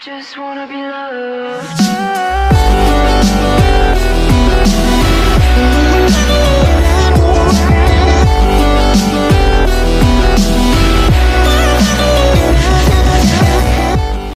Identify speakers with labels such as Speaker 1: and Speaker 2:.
Speaker 1: just wanna be loved.